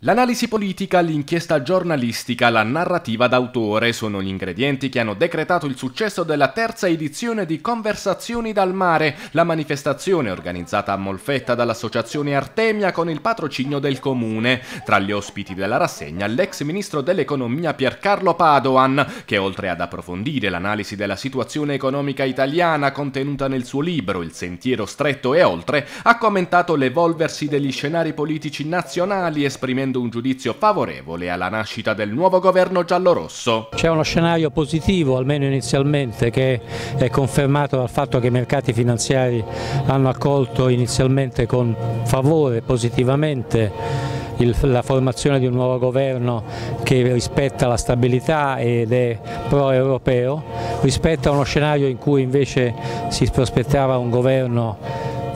L'analisi politica, l'inchiesta giornalistica, la narrativa d'autore sono gli ingredienti che hanno decretato il successo della terza edizione di Conversazioni dal mare, la manifestazione organizzata a Molfetta dall'associazione Artemia con il patrocinio del comune. Tra gli ospiti della rassegna l'ex ministro dell'economia Piercarlo Padoan, che oltre ad approfondire l'analisi della situazione economica italiana contenuta nel suo libro Il sentiero stretto e oltre, ha commentato l'evolversi degli scenari politici nazionali esprimendo esprimendo un giudizio favorevole alla nascita del nuovo governo giallorosso. C'è uno scenario positivo, almeno inizialmente, che è confermato dal fatto che i mercati finanziari hanno accolto inizialmente con favore, positivamente, la formazione di un nuovo governo che rispetta la stabilità ed è pro-europeo, rispetto a uno scenario in cui invece si prospettava un governo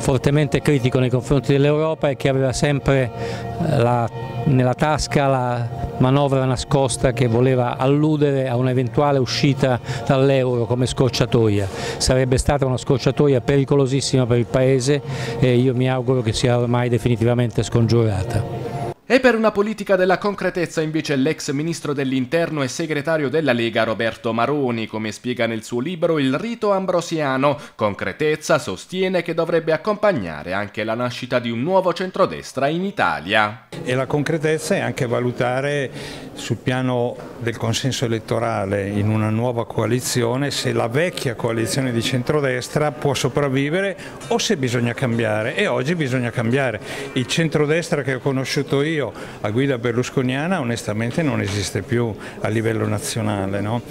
fortemente critico nei confronti dell'Europa e che aveva sempre eh, la, nella tasca la manovra nascosta che voleva alludere a un'eventuale uscita dall'euro come scorciatoia. Sarebbe stata una scorciatoia pericolosissima per il Paese e io mi auguro che sia ormai definitivamente scongiurata. E per una politica della concretezza invece l'ex ministro dell'interno e segretario della Lega Roberto Maroni, come spiega nel suo libro Il rito ambrosiano, concretezza sostiene che dovrebbe accompagnare anche la nascita di un nuovo centrodestra in Italia. E la concretezza è anche valutare sul piano del consenso elettorale in una nuova coalizione se la vecchia coalizione di centrodestra può sopravvivere o se bisogna cambiare e oggi bisogna cambiare. Il centrodestra che ho conosciuto io a guida berlusconiana onestamente non esiste più a livello nazionale no?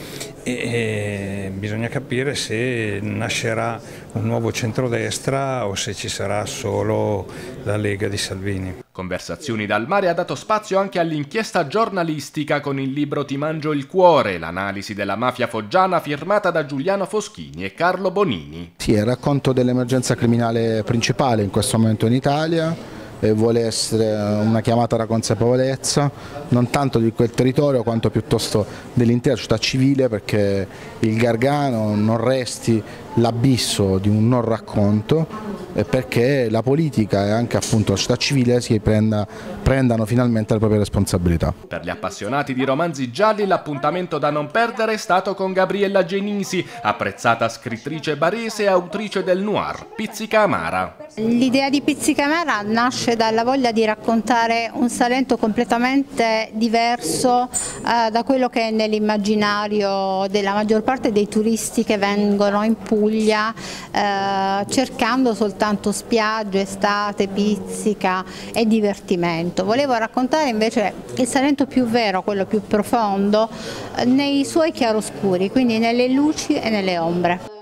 E, e bisogna capire se nascerà un nuovo centrodestra o se ci sarà solo la Lega di Salvini. Conversazioni dal mare ha dato spazio anche all'inchiesta giornalistica con il libro Ti mangio il cuore, l'analisi della mafia foggiana firmata da Giuliano Foschini e Carlo Bonini. Sì, è il racconto dell'emergenza criminale principale in questo momento in Italia vuole essere una chiamata alla consapevolezza non tanto di quel territorio quanto piuttosto dell'intera città civile perché il Gargano non resti l'abisso di un non racconto perché la politica e anche appunto la città civile si prenda, prendano finalmente le proprie responsabilità. Per gli appassionati di romanzi gialli l'appuntamento da non perdere è stato con Gabriella Genisi, apprezzata scrittrice barese e autrice del noir Pizzica Amara. L'idea di Pizzica Amara nasce dalla voglia di raccontare un Salento completamente diverso eh, da quello che è nell'immaginario della maggior parte dei turisti che vengono in Puglia eh, cercando soltanto spiagge, estate, pizzica e divertimento. Volevo raccontare invece il Salento più vero, quello più profondo, nei suoi chiaroscuri, quindi nelle luci e nelle ombre.